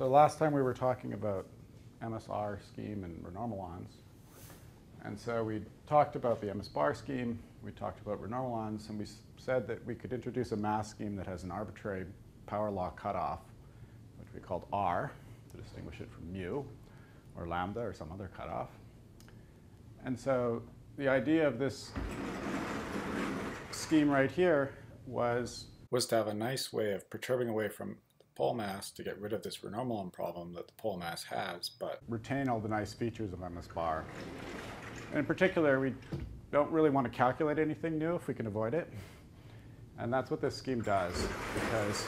So last time we were talking about MSR scheme and renormalons. And so we talked about the MS bar scheme, we talked about renormalons, and we said that we could introduce a mass scheme that has an arbitrary power law cutoff, which we called R, to distinguish it from mu, or lambda, or some other cutoff. And so the idea of this scheme right here was was to have a nice way of perturbing away from pole mass to get rid of this renormalon problem that the pole mass has, but retain all the nice features of MS bar. In particular, we don't really want to calculate anything new if we can avoid it. And that's what this scheme does, because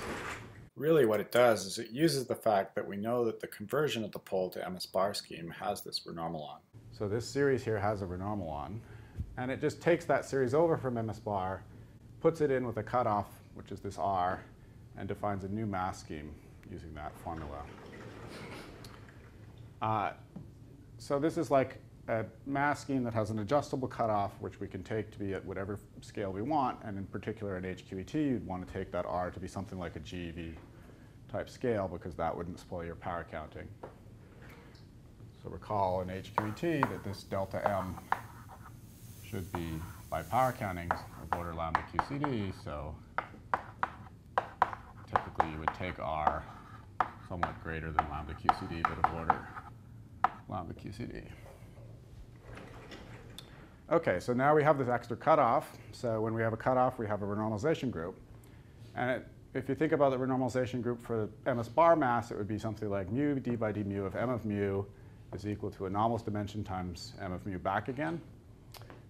really what it does is it uses the fact that we know that the conversion of the pole to MS bar scheme has this renormalon. So this series here has a renormalon, and it just takes that series over from MS bar, puts it in with a cutoff, which is this R, and defines a new mass scheme using that formula. Uh, so this is like a mass scheme that has an adjustable cutoff, which we can take to be at whatever scale we want, and in particular in HQET, you'd want to take that R to be something like a GeV type scale, because that wouldn't spoil your power counting. So recall in HQET that this delta M should be, by power counting, of order lambda QCD, so you would take R somewhat greater than lambda QCD, but of order lambda QCD. Okay, so now we have this extra cutoff. So when we have a cutoff, we have a renormalization group. And it, if you think about the renormalization group for MS bar mass, it would be something like mu d by d mu of m of mu is equal to anomalous dimension times m of mu back again.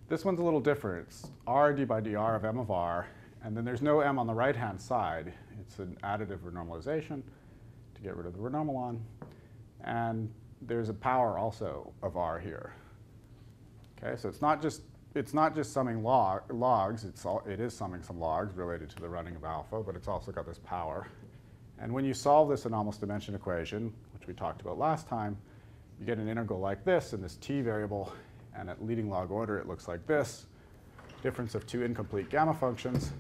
This one's a little different. It's r d by dr of m of r, and then there's no m on the right-hand side. It's an additive renormalization to get rid of the renormalon. And there's a power also of r here. Okay, so it's not just it's not just summing log, logs. It's all, it is summing some logs related to the running of alpha, but it's also got this power. And when you solve this anomalous dimension equation, which we talked about last time, you get an integral like this in this t variable, and at leading log order it looks like this. Difference of two incomplete gamma functions.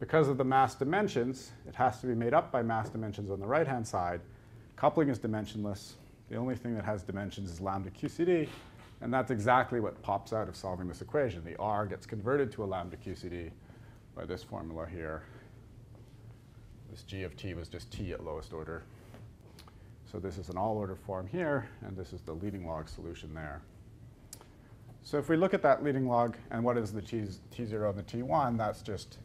Because of the mass dimensions, it has to be made up by mass dimensions on the right-hand side. Coupling is dimensionless. The only thing that has dimensions is lambda QCD, and that's exactly what pops out of solving this equation. The R gets converted to a lambda QCD by this formula here. This G of t was just t at lowest order. So this is an all-order form here, and this is the leading log solution there. So if we look at that leading log, and what is the t, t0 and the t1, that's just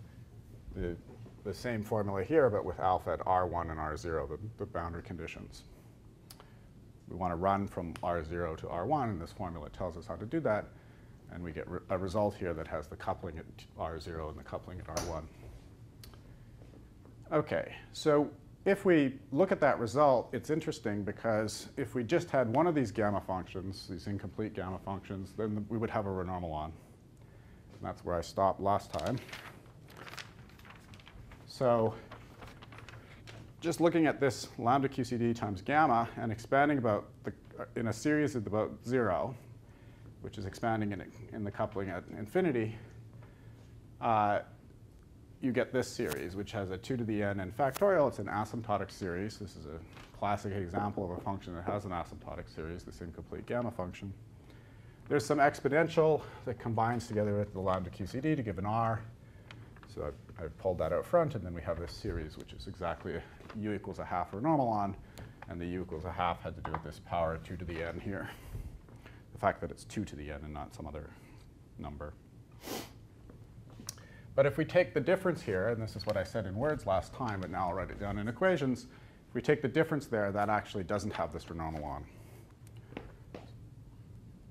the, the same formula here, but with alpha at r1 and r0, the, the boundary conditions we want to run from R0 to R1, and this formula tells us how to do that. And we get re a result here that has the coupling at R0 and the coupling at R1. OK, so if we look at that result, it's interesting because if we just had one of these gamma functions, these incomplete gamma functions, then we would have a renormalon. And that's where I stopped last time. So just looking at this lambda QCD times gamma and expanding about the, uh, in a series at about zero, which is expanding in, in the coupling at infinity, uh, you get this series, which has a 2 to the n and factorial. It's an asymptotic series. This is a classic example of a function that has an asymptotic series, this incomplete gamma function. There's some exponential that combines together with the lambda QCD to give an R. So I've, I've pulled that out front, and then we have this series, which is exactly u equals a half renormalon, and the u equals a half had to do with this power 2 to the n here. The fact that it's 2 to the n and not some other number. But if we take the difference here, and this is what I said in words last time, but now I'll write it down in equations, if we take the difference there, that actually doesn't have this renormalon.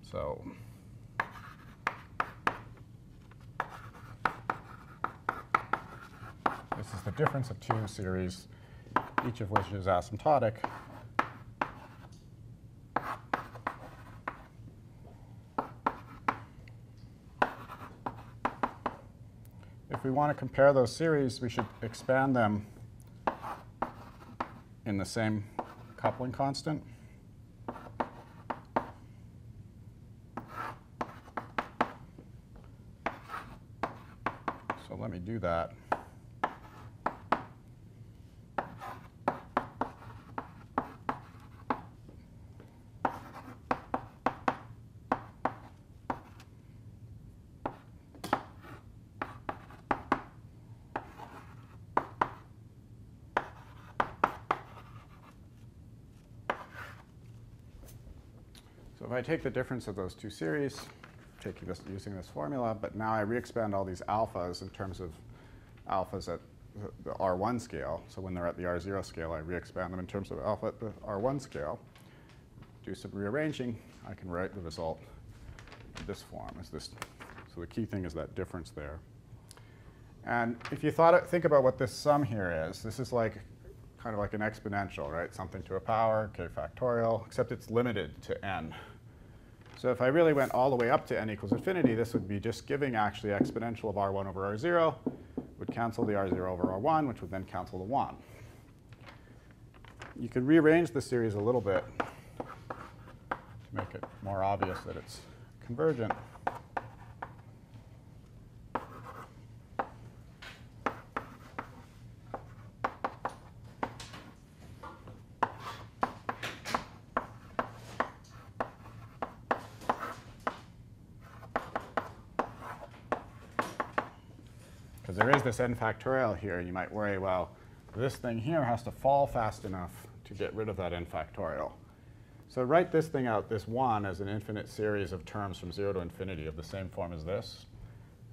So this is the difference of two series each of which is asymptotic. If we want to compare those series, we should expand them in the same coupling constant. So let me do that. So if I take the difference of those two series, taking this, using this formula, but now I re-expand all these alphas in terms of alphas at the, the R1 scale. So when they're at the R0 scale, I re-expand them in terms of alpha at the R1 scale. Do some rearranging, I can write the result in this form. Is this, so the key thing is that difference there. And if you thought, think about what this sum here is, this is like kind of like an exponential, right? Something to a power, k factorial, except it's limited to n. So if I really went all the way up to n equals infinity, this would be just giving actually exponential of r1 over r0, would cancel the r0 over r1, which would then cancel the 1. You could rearrange the series a little bit to make it more obvious that it's convergent. Because there is this n factorial here, you might worry, well, this thing here has to fall fast enough to get rid of that n factorial. So write this thing out, this 1, as an infinite series of terms from 0 to infinity of the same form as this.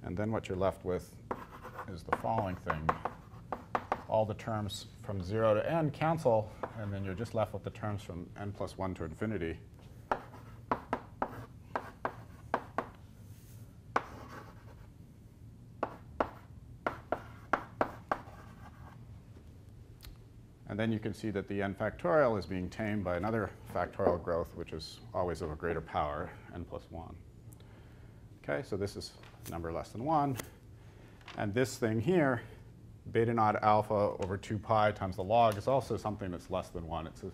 And then what you're left with is the following thing. All the terms from 0 to n cancel, and then you're just left with the terms from n plus 1 to infinity. Then you can see that the n factorial is being tamed by another factorial growth, which is always of a greater power, n plus 1. Okay, so this is number less than 1. And this thing here, beta naught alpha over 2 pi times the log, is also something that's less than 1. It's, a,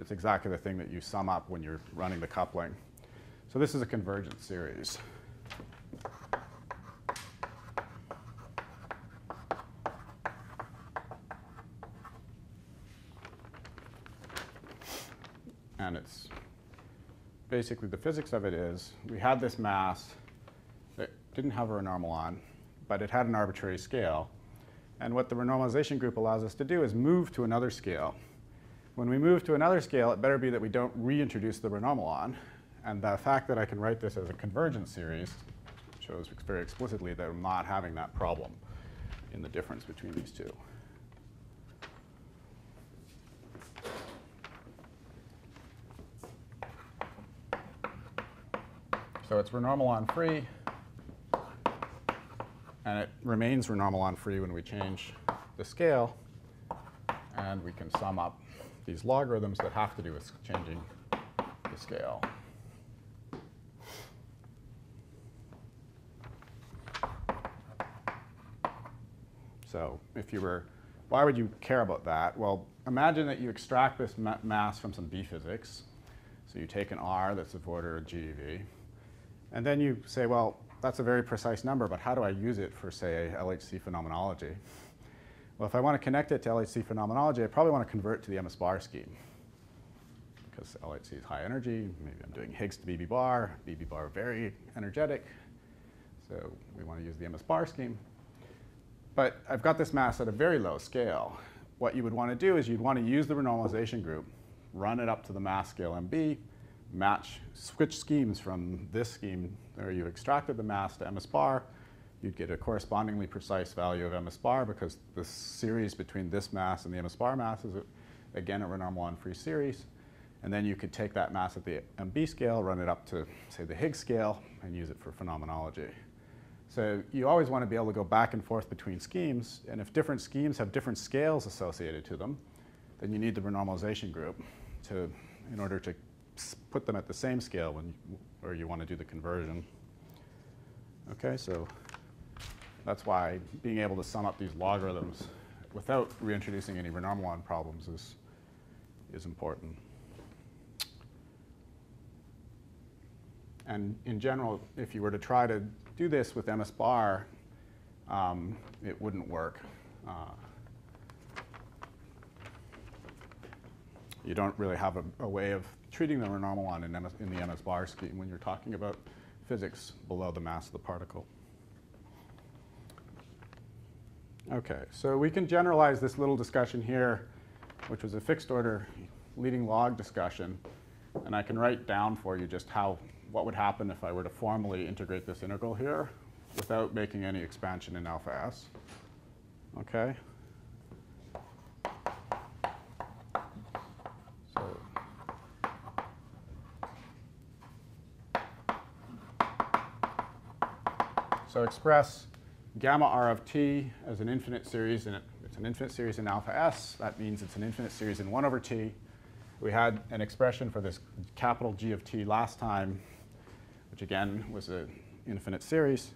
it's exactly the thing that you sum up when you're running the coupling. So this is a convergent series. and it's basically the physics of it is we had this mass that didn't have a renormal but it had an arbitrary scale. And what the renormalization group allows us to do is move to another scale. When we move to another scale, it better be that we don't reintroduce the renormalon. And the fact that I can write this as a convergent series shows very explicitly that I'm not having that problem in the difference between these two. So it's renormalon free, and it remains renormalon free when we change the scale, and we can sum up these logarithms that have to do with changing the scale. So if you were, why would you care about that? Well, imagine that you extract this ma mass from some B physics. So you take an R that's of order of GeV, and then you say, well, that's a very precise number, but how do I use it for, say, LHC phenomenology? Well, if I want to connect it to LHC phenomenology, I probably want to convert to the MS bar scheme. Because LHC is high energy, maybe I'm doing Higgs to BB bar, BB bar very energetic. So we want to use the MS bar scheme. But I've got this mass at a very low scale. What you would want to do is you'd want to use the renormalization group, run it up to the mass scale MB, match, switch schemes from this scheme where you extracted the mass to ms bar, you'd get a correspondingly precise value of ms bar because the series between this mass and the ms bar mass is, again, a renormal free series. And then you could take that mass at the MB scale, run it up to, say, the Higgs scale, and use it for phenomenology. So you always want to be able to go back and forth between schemes. And if different schemes have different scales associated to them, then you need the renormalization group to, in order to put them at the same scale when or you want to do the conversion. Okay, so that's why being able to sum up these logarithms without reintroducing any renormal problems is, is important. And in general, if you were to try to do this with MS bar, um, it wouldn't work. Uh, you don't really have a, a way of treating the renormalon in, MS, in the MS bar scheme when you're talking about physics below the mass of the particle. Okay, so we can generalize this little discussion here, which was a fixed order leading log discussion, And I can write down for you just how, what would happen if I were to formally integrate this integral here without making any expansion in alpha s. Okay? So So express gamma r of t as an infinite series, and it, it's an infinite series in alpha s. That means it's an infinite series in 1 over t. We had an expression for this capital G of t last time, which again was an infinite series.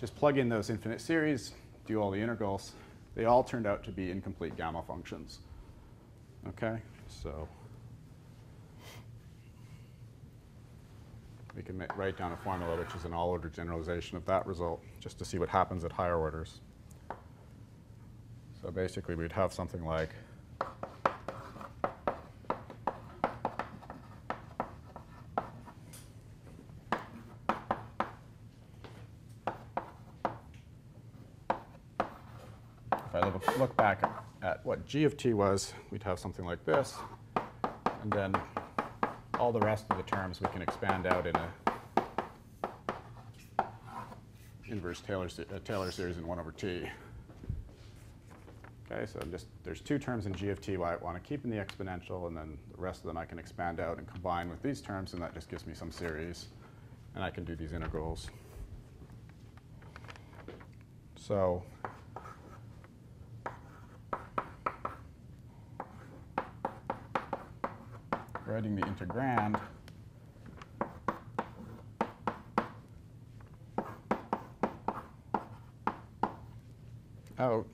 Just plug in those infinite series, do all the integrals. They all turned out to be incomplete gamma functions. Okay, so we can write down a formula which is an all-order generalization of that result, just to see what happens at higher orders. So basically, we'd have something like if I look, back at what g of t was, we'd have something like this, and then all the rest of the terms we can expand out in a inverse Taylor, uh, Taylor series in 1 over t. Okay, so just there's two terms in g of t I want to keep in the exponential, and then the rest of them I can expand out and combine with these terms, and that just gives me some series, and I can do these integrals. So writing the integrand, out,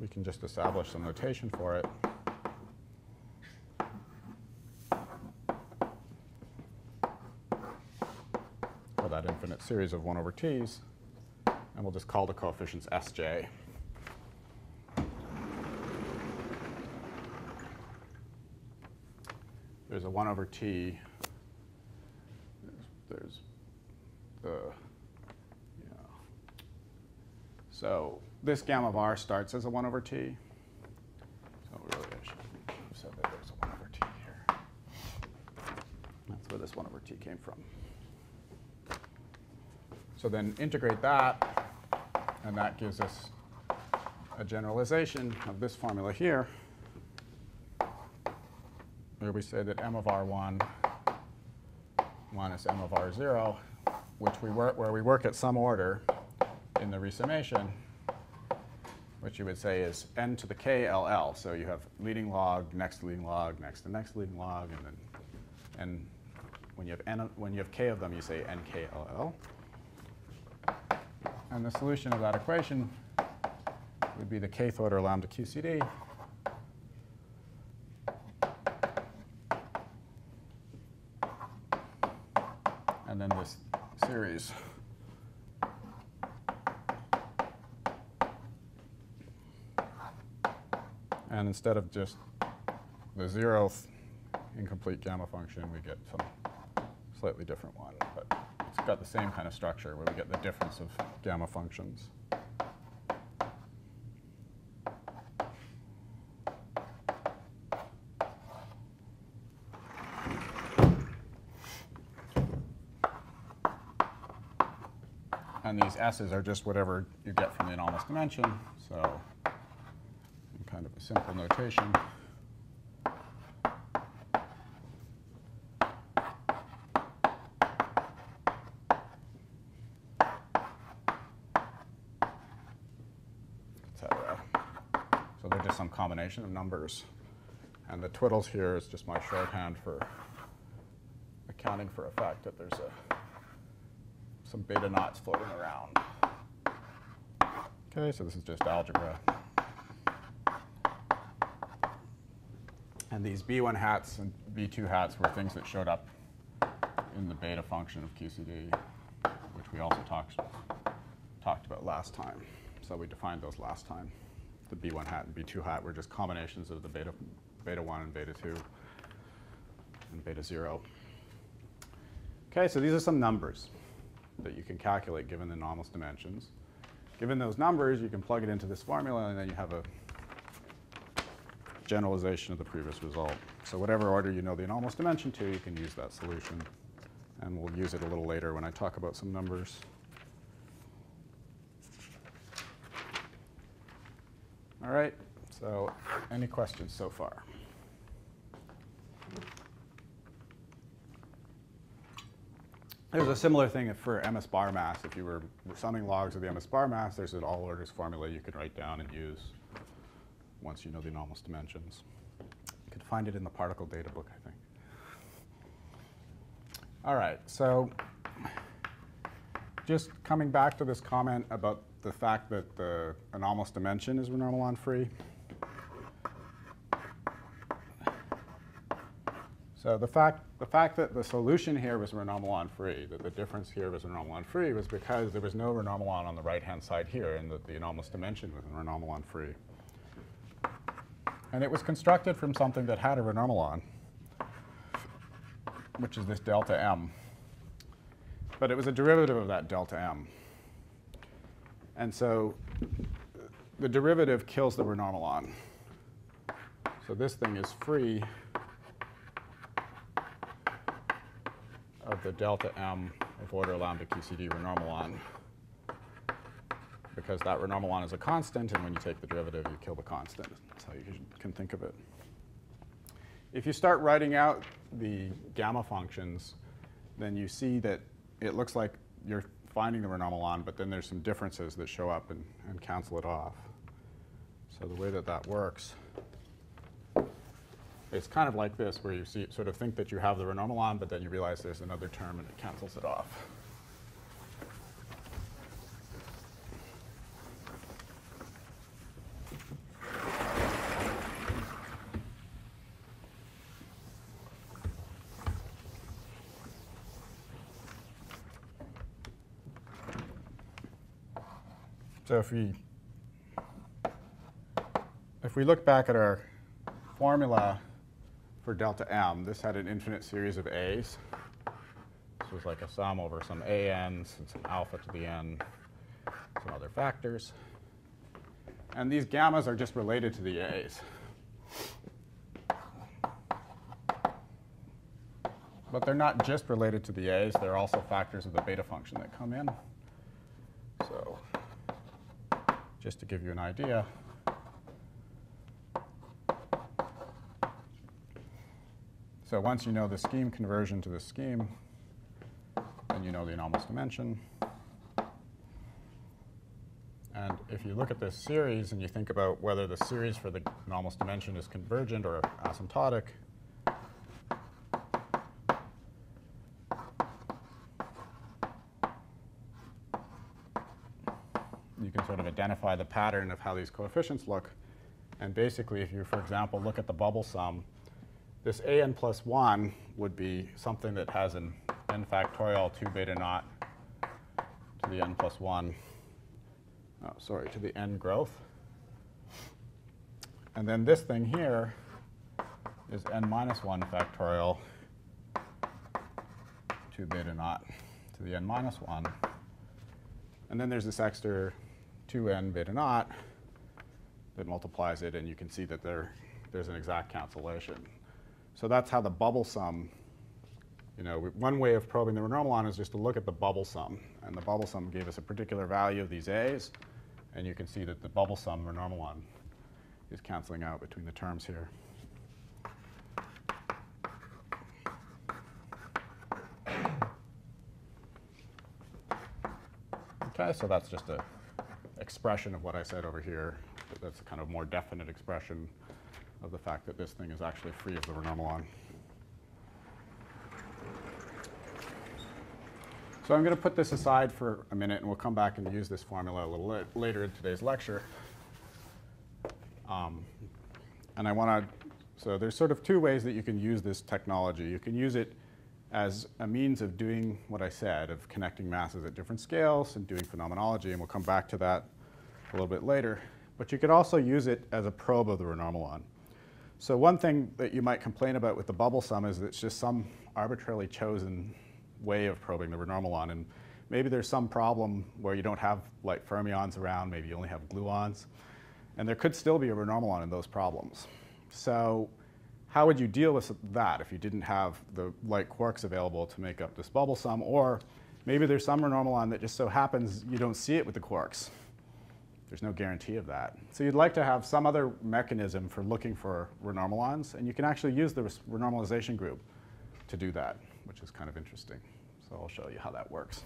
we can just establish some notation for it. For that infinite series of 1 over t's, and we'll just call the coefficients sj. There's a 1 over t. There's, the, uh, yeah. So this gamma of r starts as a 1 over t. So really I should have said that there's a 1 over t here. That's where this 1 over t came from. So then integrate that, and that gives us a generalization of this formula here where we say that m of r1 minus m of r0, which we work, where we work at some order in the resummation, which you would say is n to the k LL. So you have leading log, next leading log, next to next leading log, and then and when you have n, when you have k of them, you say nkll. And the solution of that equation would be the kth order lambda QCD and then this series. And instead of just the zeroth incomplete gamma function, we get some slightly different one. But it's got the same kind of structure where we get the difference of gamma functions. And these s's are just whatever you get from the anomalous dimension. So in kind of a simple notation. So they're just some combination of numbers. And the twiddles here is just my shorthand for accounting for a fact that there's a some beta naughts floating around. Okay, so this is just algebra. And these B1 hats and B2 hats were things that showed up in the beta function of QCD, which we also talked, talked about last time. So we defined those last time. The B1 hat and B2 hat were just combinations of the beta, beta 1 and beta 2 and beta 0. Okay, so these are some numbers that you can calculate given the anomalous dimensions. Given those numbers, you can plug it into this formula, and then you have a generalization of the previous result. So whatever order you know the anomalous dimension to, you can use that solution. And we'll use it a little later when I talk about some numbers. All right, so any questions so far? There's a similar thing for MS bar mass. If you were summing logs of the MS bar mass, there's an all orders formula you could write down and use once you know the anomalous dimensions. You could find it in the particle data book, I think. All right, so just coming back to this comment about the fact that the anomalous dimension is renormalon free. So the fact, the fact that the solution here was renormalon free, that the difference here was renormalon free, was because there was no renormalon on the right-hand side here, and that the anomalous dimension was renormalon free. And it was constructed from something that had a renormalon, which is this delta m. But it was a derivative of that delta m. And so the derivative kills the renormalon. So this thing is free the delta m of order lambda QCD renormalon because that renormalon is a constant, and when you take the derivative, you kill the constant. That's how you can think of it. If you start writing out the gamma functions, then you see that it looks like you're finding the renormalon, but then there's some differences that show up and, and cancel it off. So the way that that works it's kind of like this, where you see, sort of think that you have the renormalon, but then you realize there's another term and it cancels it off. So if we if we look back at our formula for delta m, this had an infinite series of a's. This was like a sum over some an's and some alpha to the n, some other factors. And these gammas are just related to the a's. But they're not just related to the a's, they're also factors of the beta function that come in. So just to give you an idea, So once you know the scheme conversion to the scheme, then you know the anomalous dimension. And if you look at this series and you think about whether the series for the anomalous dimension is convergent or asymptotic, you can sort of identify the pattern of how these coefficients look. And basically, if you, for example, look at the bubble sum, this an plus 1 would be something that has an n factorial 2 beta naught to the n plus 1, oh, sorry, to the n growth. And then this thing here is n minus 1 factorial 2 beta naught to the n minus 1. And then there's this extra 2n beta naught that multiplies it, and you can see that there, there's an exact cancellation. So that's how the bubble sum, you know, one way of probing the renormalon is just to look at the bubble sum. And the bubble sum gave us a particular value of these a's. And you can see that the bubble sum renormalon is canceling out between the terms here. Okay, so that's just an expression of what I said over here. That's a kind of more definite expression of the fact that this thing is actually free of the renormalon. So I'm going to put this aside for a minute, and we'll come back and use this formula a little later in today's lecture. Um, and I want to, so there's sort of two ways that you can use this technology. You can use it as a means of doing what I said, of connecting masses at different scales and doing phenomenology, and we'll come back to that a little bit later. But you could also use it as a probe of the renormalon. So one thing that you might complain about with the bubble sum is that it's just some arbitrarily chosen way of probing the renormalon. And maybe there's some problem where you don't have like fermions around, maybe you only have gluons. And there could still be a renormalon in those problems. So how would you deal with that if you didn't have the light quarks available to make up this bubble sum? Or maybe there's some renormalon that just so happens you don't see it with the quarks. There's no guarantee of that. So you'd like to have some other mechanism for looking for renormalons, and you can actually use the renormalization group to do that, which is kind of interesting. So I'll show you how that works.